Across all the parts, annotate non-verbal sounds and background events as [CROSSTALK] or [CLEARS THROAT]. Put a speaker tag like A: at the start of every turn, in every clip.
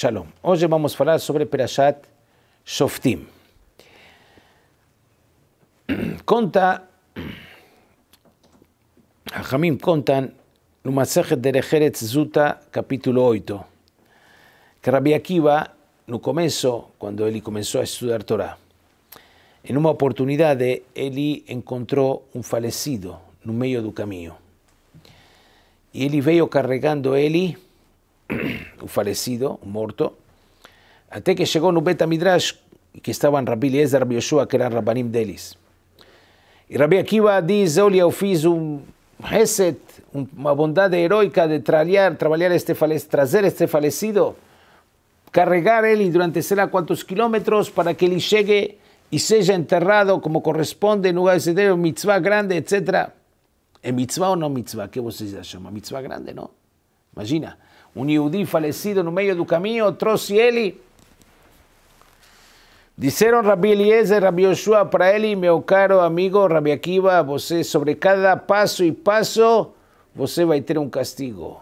A: Shalom. Hoje vamos falar sobre Perashat Shoftim. [CLEARS THROAT] Conta, [CLEARS THROAT] Hamim contan no Masechet de Eretz Zuta, capítulo 8, que Rabbi Akiva, no começo, quando ele começou a estudar Torá, em uma oportunidade, ele encontrou um falecido no meio do caminho. E ele veio carregando ele [CLEARS THROAT] falecido, o morto, até que chegou no Beta Midrash, que estavam Rabi Eliezer e Rabi Yoshua, que eram rabanim deles. E Rabi Akiva diz, olha, eu fiz um reset, uma bondade heroica de trabalhar, trabalhar este falecido, trazer este falecido, carregar ele durante sei lá quantos quilômetros para que ele chegue e seja enterrado como corresponde no lugar de mitzvah grande, etc. É mitzvah ou não mitzvah? que vocês acham? Uma mitzvah grande, não? Imagina, um Yehudi falecido no meio do caminho, trouxe ele. Disseram Rabi Eliezer, Rabi Yoshua para ele, meu caro amigo Rabi Akiva, você sobre cada passo [LAUGHS] e passo, você vai ter um castigo.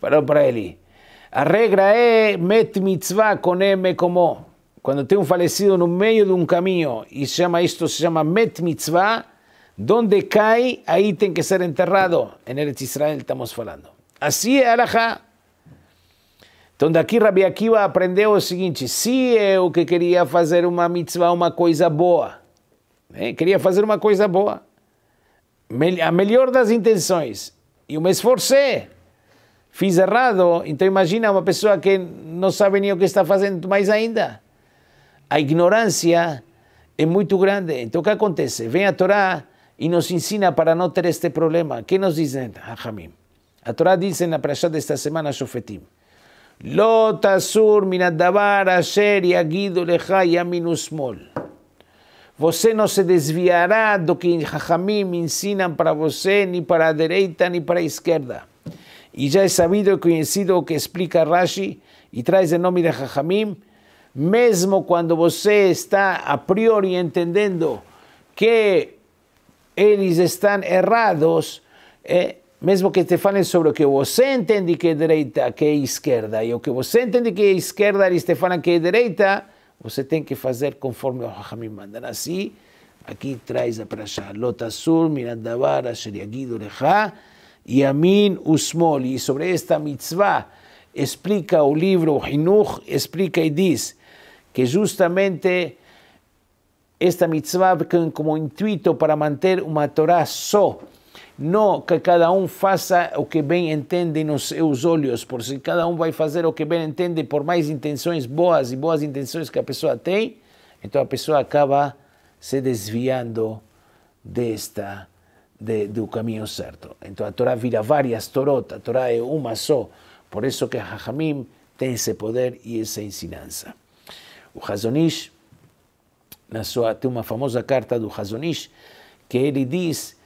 A: Falou para ele. A regra met mitzvah com M como. Quando tem um falecido no meio de um caminho, e chama isto se chama met mitzvah, donde cai, aí tem que ser enterrado. Em Eretz Israel estamos falando. Assim é Alahá. Então daqui Rabi Akiva aprendeu o seguinte, se eu que queria fazer uma mitzvah, uma coisa boa, né? queria fazer uma coisa boa, a melhor das intenções, e eu me esforcei, fiz errado, então imagina uma pessoa que não sabe nem o que está fazendo, mais ainda. A ignorância é muito grande. Então o que acontece? Vem a Torá e nos ensina para não ter este problema. O que nos dizem, Hamim? A Torá diz na Parashá desta semana, Shofetim, Lo tasur minadavar asher yagidu lecha yamin usmol. Você não se desviará do que Jajamim ensinam para você, nem para a direita, nem para a esquerda. E já é sabido e conhecido o que explica Rashi e traz o nome de Jajamim, mesmo quando você está a priori entendendo que eles estão errados, é, mesmo que te falem sobre o que você entende que é direita, que é esquerda, e o que você entende que é esquerda, eles te falam que é direita, você tem que fazer conforme o Rahamim manda. Assim, aqui traz a Prashá, Lotasur, Miradavar, Asher Yagidu Lecha, Yamin Usmol. E sobre esta mitzvah, explica o livro Hinuch, explica e diz que justamente esta mitzvah tem como intuito para manter uma Torá só, não que cada um faça o que bem entende nos seus olhos, por se cada um vai fazer o que bem entende, por mais intenções boas e boas intenções que a pessoa tem, então a pessoa acaba se desviando desta de, do caminho certo. Então a Torá vira várias Torot, a Torá é uma só, por isso que Hajamim tem esse poder e essa ensinança. O Hazonish, na sua, tem uma famosa carta do Hazonish, que ele diz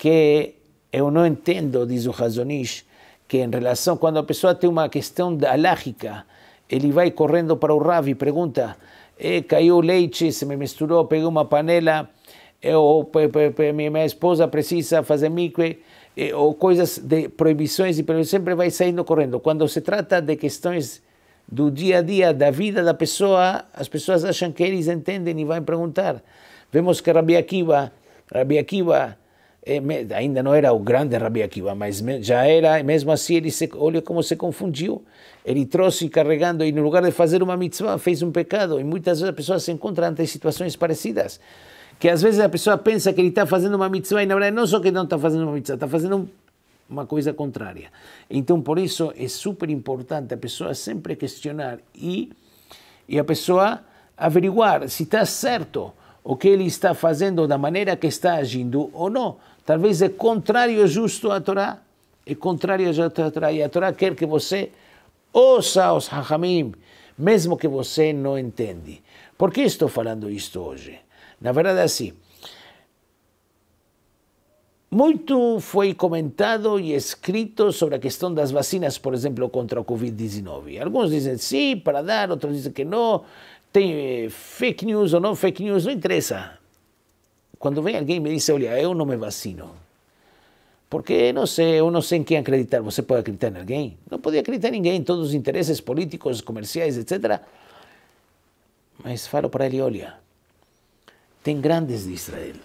A: que eu não entendo, diz o Hazonish, que em relação, quando a pessoa tem uma questão alárgica, ele vai correndo para o Rav e pergunta, eh, caiu leite, se me misturou, peguei uma panela, ou minha esposa precisa fazer mikve, ou coisas de proibições, e sempre vai saindo correndo. Quando se trata de questões do dia a dia, da vida da pessoa, as pessoas acham que eles entendem e vão perguntar. Vemos que Rabi Akiva, Rabi Akiva ainda não era o grande Rabi Akiva, mas já era, mesmo assim, ele se, olha como se confundiu. Ele trouxe carregando, e no lugar de fazer uma mitzvah, fez um pecado. E muitas vezes a pessoa se encontra ante situações parecidas. Que às vezes a pessoa pensa que ele está fazendo uma mitzvah, e na verdade não só que não está fazendo uma mitzvah, está fazendo uma coisa contrária. Então, por isso, é super importante a pessoa sempre questionar e, e a pessoa averiguar se está certo o que ele está fazendo da maneira que está agindo ou não. Talvez é contrário justo à Torá, é contrário à Torá, e a Torá quer que você ouça os Hachamim, mesmo que você não entende. Por que estou falando isto hoje? Na verdade é assim, muito foi comentado e escrito sobre a questão das vacinas, por exemplo, contra o Covid-19. Alguns dizem sim, para dar, outros dizem que não. Tem eh, fake news ou não fake news, não interessa. Quando vem alguém e me diz, olha, eu não me vacino. Porque, não sei, eu não sei em quem acreditar. Você pode acreditar em alguém? Não podia acreditar em ninguém, todos os interesses políticos, comerciais, etc. Mas falo para ele, olha, tem grandes de Israel.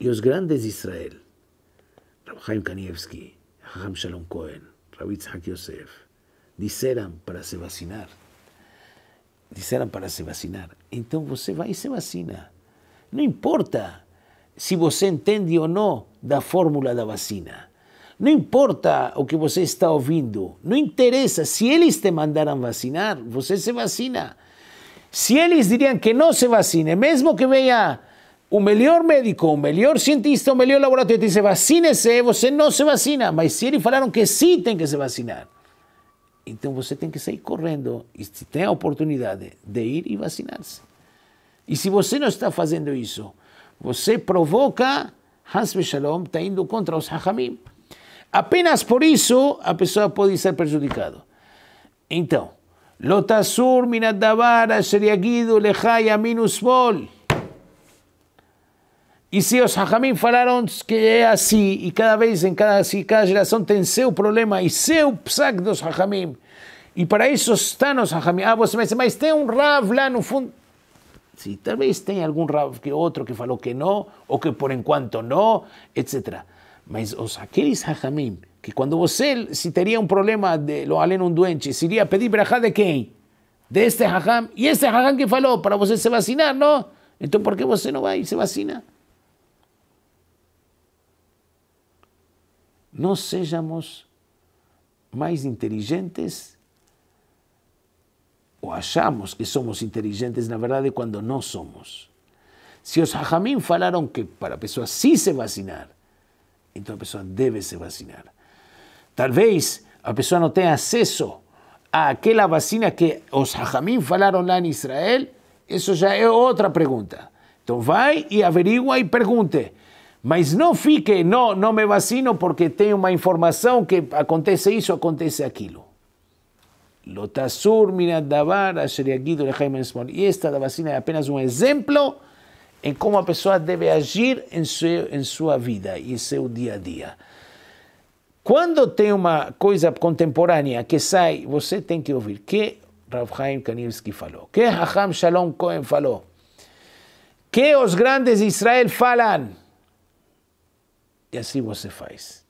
A: E os grandes de Israel, Rav Chaim Kanievski, Raham Shalom Cohen, Rav Yitzhak Yosef, disseram para se vacinar. Disseram para se vacinar. Então você vai e se vacina. Não importa se você entende ou não da fórmula da vacina. Não importa o que você está ouvindo, não interessa. Se eles te mandaram vacinar, você se vacina. Se eles diriam que não se vacine, mesmo que venha o melhor médico, o melhor cientista, o melhor laboratório te diz vacine-se, você não se vacina. Mas se eles falaram que sim, tem que se vacinar. Então você tem que sair correndo e se tem a oportunidade de ir e vacinar-se. E se você não está fazendo isso, você provoca, Hans Shalom está indo contra os Hachamim. Apenas por isso a pessoa pode ser prejudicada. Então, Lotasur minadavar asher yagidu lechai aminus bol. E se os Hachamim falaram que é assim, e cada vez, em cada, assim, cada geração tem seu problema e seu psak dos Hachamim, e para isso estão os Hachamim. Ah, você me diz, mas tem um Rav lá no fundo. Sim, talvez tenha algum Rav que outro que falou que não, ou que por enquanto não, etc. Mas os, aqueles Hachamim, que quando você, se teria um problema, de, lo além um doente, se iria pedir brachá de quem? Deste Hacham. E este Hacham que falou para você se vacinar, não? Então por que você não vai e se vacina? Não sejamos mais inteligentes ou achamos que somos inteligentes, na verdade, quando não somos. Se os hajamim falaram que para a pessoa sim se vacinar, então a pessoa deve se vacinar. Talvez a pessoa não tenha acesso àquela vacina que os hajamim falaram lá em Israel, isso já é outra pergunta. Então vai e averigua e pergunte. Mas não fique, não, não me vacino porque tenho uma informação que acontece isso, acontece aquilo. Lotasur minadavar asheriagido E esta da vacina é apenas um exemplo em como a pessoa deve agir em, seu, em sua vida e em seu dia a dia. Quando tem uma coisa contemporânea que sai, você tem que ouvir que Rav Chaim Kanievski falou, que Hacham Shalom Cohen falou, que os grandes de Israel falam e assim você faz.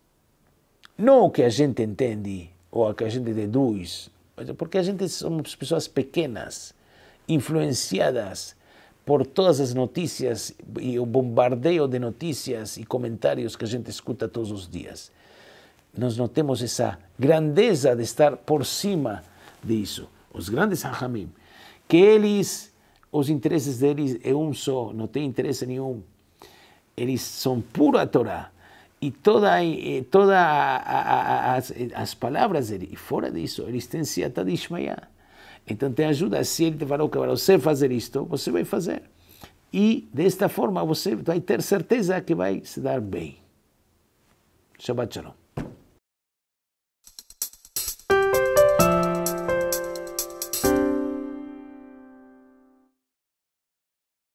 A: Não o que a gente entende ou o que a gente deduz, porque a gente somos pessoas pequenas, influenciadas por todas as notícias e o bombardeio de notícias e comentários que a gente escuta todos os dias. Nós não temos essa grandeza de estar por cima disso. Os grandes hajamim, que eles, os interesses deles é um só, não tem interesse nenhum. Eles são pura Torá e toda, eh, toda as, as palavras dele. E fora disso, eles têm siata de Ishmael. Então te ajuda, se ele te falou que você fazer isto, você vai fazer. E desta forma você vai ter certeza que vai se dar bem. Shabbat Shalom.